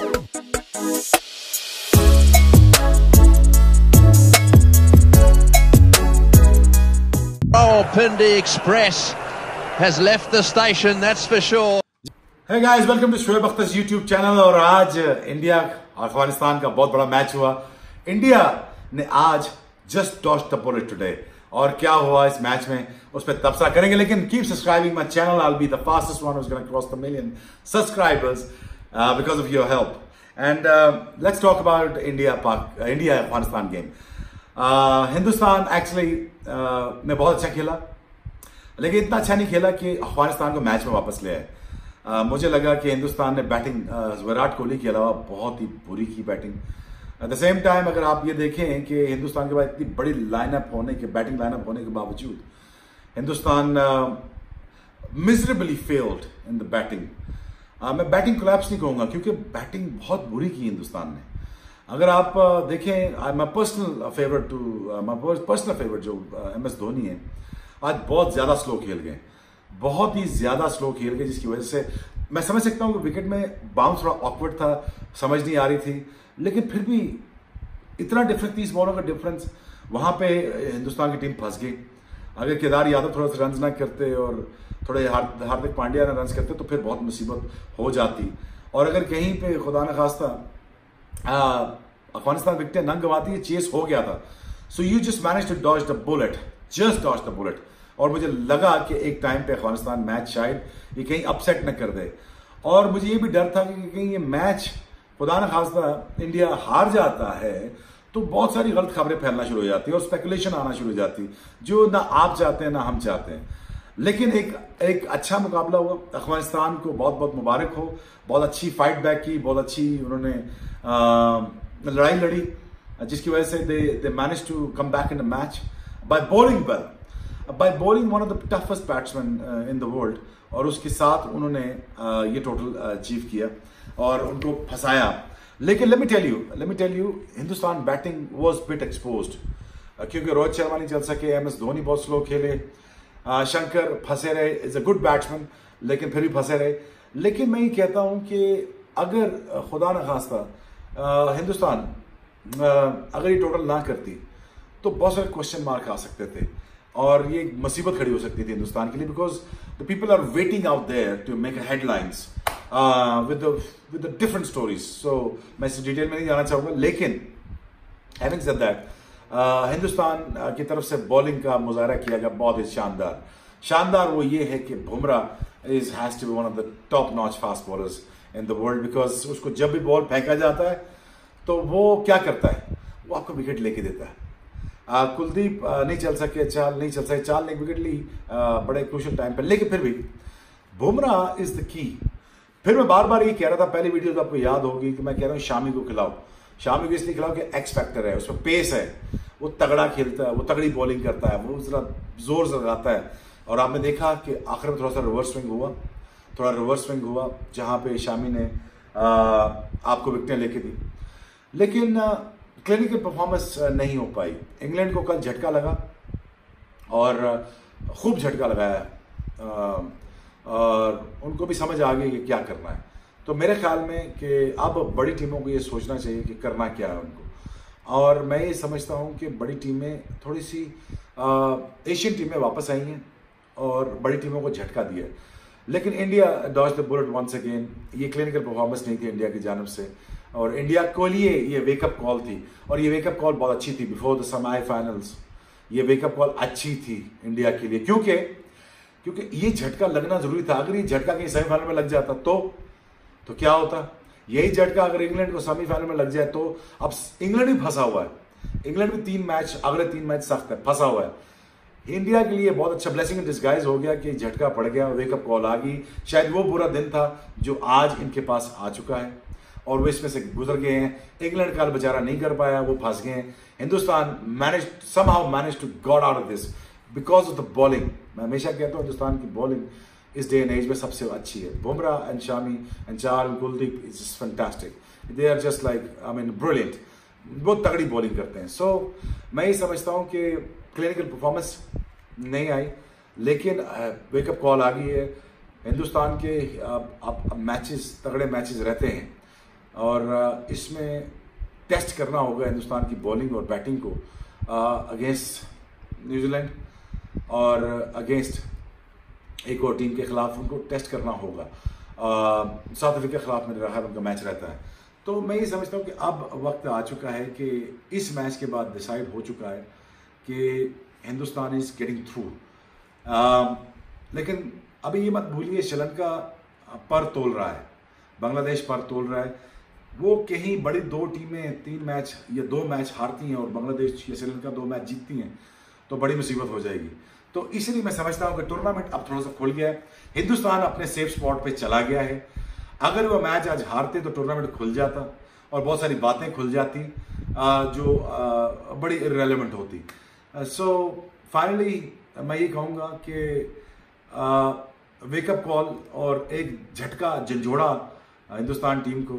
Oh, Pindi Express has left the station, that's for sure. Hey guys, welcome to Shoaib اختر's YouTube channel. اور آج India اور افغانستان کا بہت بڑا میچ ہوا انڈیا نے آج just touch the bolt today اور کیا ہوا اس میچ میں اس پہ تبصرہ کریں گے لیکن keep subscribing my channel all be the fastest one is gonna cross the million subscribers uh, because of your help. And uh, let's talk about India Park, uh, India Afghanistan game. Uh, Hindustan actually uh, میں بہت اچھا کھیلا لیکن اتنا اچھا نہیں کھیلا کہ افغانستان کو میچ میں واپس لے آئے مجھے لگا کہ ہندوستان نے بیٹنگ وراٹ کوہلی کے علاوہ بہت ہی بری کی batting at the same time اگر آپ یہ دیکھیں کہ ہندوستان کے بعد اتنی بڑی لائن اپ ہونے کے بیٹنگ لائن اپ ہونے کے باوجود Hindustan miserably failed in the batting میں بیٹنگ کولیپس نہیں کہوں گا کیونکہ بیٹنگ بہت بری کی ہندوستان نے۔ اگر آپ دیکھیں میں personal favourite to personal favourite جو ایم ایس دھونی ہے آج بہت زیادہ سلو کھیل گئے۔ بہت ہی زیادہ سلو کھیل گئے، جس کی وجہ سے میں سمجھ سکتا ہوں کہ وکٹ میں باؤنس تھوڑا آکورڈ تھا، سمجھ نہیں آ رہی تھی۔ لیکن پھر بھی اتنا ڈفرنس تیس بالوں کا ڈفرنس وہاں پہ ہندوستان کی ٹیم پھنس گئی۔ اگر کیدار یادو تھوڑا سا رنز نہ کرتے اور تھوڑے ہاردک پانڈیا نہ رنس کرتے تو پھر بہت مصیبت ہو جاتی۔ اور اگر کہیں پہ خدا نہ خواستہ افغانستان وکٹیں نہ گواتی، یہ چیز ہو گیا تھا۔ So you just manage to dodge the bullet just dodge the bullet اور مجھے لگا کہ ایک ٹائم پہ افغانستان میچ شاید یہ کہیں اپسیٹ نہ کر دے۔ اور مجھے یہ بھی ڈر تھا کہ کہیں یہ میچ خدا نہ خواستہ انڈیا ہار جاتا ہے تو بہت ساری غلط خبریں پھیلنا شروع ہو جاتی ہیں اور اسپیکولیشن آنا شروع ہو جاتی۔ جو نہ آپ چاہتے ہیں، نہ ہم چاہتے ہیں۔ لیکن ایک ایک اچھا مقابلہ ہوا۔ افغانستان کو بہت بہت مبارک ہو۔ بہت اچھی فائٹ بیک کی، بہت اچھی انہوں نے لڑائی لڑی، جس کی وجہ سے they they manage to come back in match by bowling well by bowling one of the toughest batsmen in the world اور اس کے ساتھ انہوں نے یہ ٹوٹل اچیو کیا اور ان کو پھنسایا۔ لیکن let me tell you let me tell you Hindustan batting was but exposed کیونکہ روہت شرما نہیں چل سکے ایم ایس دھونی بہت سلو کھیلے۔ شنکر پھنسے رہے از اے گڈ بیٹسمین لیکن پھر بھی پھنسے رہے۔ لیکن میں یہ کہتا ہوں کہ اگر خدا نخواستہ ہندوستان اگر یہ ٹوٹل نہ کرتی، تو بہت سارے کوشچن مارک آ سکتے تھے۔ اور یہ ایک مصیبت کھڑی ہو سکتی تھی ہندوستان کے لیے because the people are waiting out there to make a headlines with with different stories so میں اس ڈیٹیل میں نہیں جانا چاہوں گا، لیکن ہیونگ سیڈ دیٹ ہندوستان کی طرف سے بولنگ کا مظاہرہ کیا گیا، بہت ہی شاندار۔ شاندار وہ یہ ہے کہ Bumrah is has to be one of the top notch fast bowlers in the world because اس کو جب بھی بال پھینکا جاتا ہے، تو وہ کیا کرتا ہے؟ وہ آپ کو وکٹ لے کے دیتا ہے۔ کلدیپ نہیں چل سکے، چال، نہیں چل سکے، چال نے ایک وکٹ لی بڑے کروشل ٹائم پہ لیکن پھر بھی بھمرا از دا کی پھر میں بار بار یہ کہہ رہا تھا، پہلی ویڈیو تو آپ کو یاد ہوگی کہ میں کہہ رہا ہوں شامی کو کھلاؤ۔ شامی کو اس لیے کھلاؤ کہ ایکس فیکٹر ہے، اس میں پیس ہے۔ وہ تگڑا کھیلتا ہے، وہ تگڑی بولنگ کرتا ہے، وہ ذرا زور سے لگاتا ہے۔ اور آپ نے دیکھا کہ آخر میں تھوڑا سا ریورس سوئنگ ہوا۔ تھوڑا ریورس سوئنگ ہوا، جہاں پہ شامی نے آپ کو وکٹیں لے کے دی۔ لیکن کلینکل پرفارمنس نہیں ہو پائی۔ انگلینڈ کو کل جھٹکا لگا۔ اور خوب جھٹکا لگایا۔ اور ان کو بھی سمجھ آ گئی کہ کیا کرنا ہے۔ تو میرے خیال میں کہ اب بڑی ٹیموں کو یہ سوچنا چاہیے کہ کرنا کیا ہے ان کو۔ اور میں یہ سمجھتا ہوں کہ بڑی ٹیمیں تھوڑی سی ایشین ٹیمیں واپس آئی ہیں اور بڑی ٹیموں کو جھٹکا دیا ہے۔ لیکن India dodge the bullet once again یہ کلینکل پرفارمنس نہیں تھی انڈیا کی جانب سے۔ اور انڈیا کو لیے یہ ویک اپ کال تھی۔ اور یہ ویک اپ کال بہت اچھی تھی۔ بفور دا سمائی فائنلز یہ ویک اپ کال اچھی تھی انڈیا کے لیے۔ کیونکہ کیونکہ یہ جھٹکا لگنا ضروری تھا۔ اگر یہ جھٹکا کہیں سیمی فائنل میں لگ جاتا تو تو کیا ہوتا؟ یہی جھٹکا اگر انگلینڈ کو سیمی فائنل میں لگ جائے تو اب انگلینڈ بھی پھنسا ہوا ہے۔ انگلینڈ بھی تین میچ، اگلے تین میچ سخت ہے پھنسا ہوا ہے۔ انڈیا کے لیے بہت اچھا بلیسنگ ڈسگائز ہو گیا کہ جھٹکا پڑ گیا ویک اپ کال آ گئی۔ شاید وہ برا دن تھا جو آج ان کے پاس آ چکا ہے۔ اور وہ اس میں سے گزر گئے ہیں۔ انگلینڈ کال بچارا نہیں کر پایا، وہ پھنس گئے ہیں۔ Hindustan manage somehow manage to got out of this because of the bowling میں ہمیشہ کہتا ہوں ہندوستان کی بالنگ اس ڈے اینڈ ایج میں سب سے اچھی ہے۔ بمرا اینڈ شامی اینڈ چار Kuldeep is just fantastic they are just like I mean brilliant بہت تگڑی بالنگ کرتے ہیں۔ سو so, میں یہ سمجھتا ہوں کہ کلینکل پرفارمنس نہیں آئی لیکن ویک اپ کال آ گئی ہے۔ ہندوستان کے اب میچز تگڑے میچز رہتے ہیں۔ اور اس میں ٹیسٹ کرنا ہوگا ہندوستان کی بالنگ اور بیٹنگ کو اگینسٹ نیوزی لینڈ اور اگینسٹ ایک اور ٹیم کے خلاف ان کو ٹیسٹ کرنا ہوگا۔ ساؤتھ افریقہ کے خلاف میرے رہا ان کا میچ رہتا ہے۔ تو میں یہ سمجھتا ہوں کہ اب وقت آ چکا ہے کہ اس میچ کے بعد ڈیسائیڈ ہو چکا ہے کہ ہندوستان از گیٹنگ تھرو لیکن ابھی یہ مت بھولیے شلن کا پر تول رہا ہے، بنگلہ دیش پر تول رہا ہے۔ وہ کہیں بڑی دو ٹیمیں، تین میچ یا دو میچ ہارتی ہیں اور بنگلہ دیش یا سری لنکا دو میچ جیتتی ہیں، تو بڑی مصیبت ہو جائے گی۔ تو اسی لیے میں سمجھتا ہوں کہ ٹورنامنٹ اب تھوڑا سا کھل گیا ہے۔ ہندوستان اپنے سیف سپورٹ پہ چلا گیا ہے۔ اگر وہ میچ آج ہارتے تو ٹورنامنٹ کھل جاتا اور بہت ساری باتیں کھل جاتی جو بڑی ریلیونٹ ہوتی۔ سو فائنلی میں یہ کہوں گا کہ ویک اپ کال اور ایک جھٹکا جھنجھوڑا ہندوستان ٹیم کو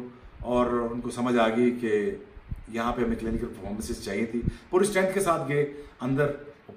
اور ان کو سمجھ آ گئی کہ یہاں پہ ہمیں کلینکل پرفارمنسز چاہیے تھی پوری اسٹرینتھ کے ساتھ گئے اندر۔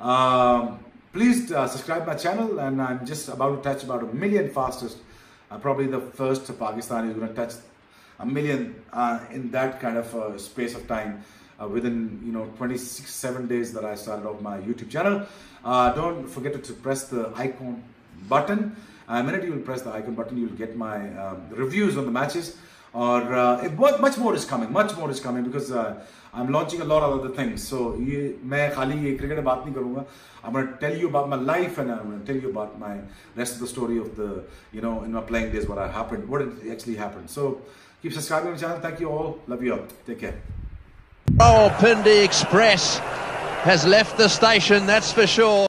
um, please uh, subscribe my channel and I'm just about to touch about a million fastest uh, probably the first Pakistan is going to touch a million uh, in that kind of uh, space of time within you know 26 7 days that I started off my YouTube channel. Don't forget to press the icon button. A minute you will press the icon button you'll get my um, reviews on the matches or uh, much, more is coming much more is coming because uh, I'm launching a lot of other things. So I'm going to tell you about my life and I'm going to tell you about my rest of the story of the you know in my playing days what happened what actually happened. So keep subscribing to my channel. Thank you all. Love you all. Take care. Oh Pindi Express has left the station that's for sure.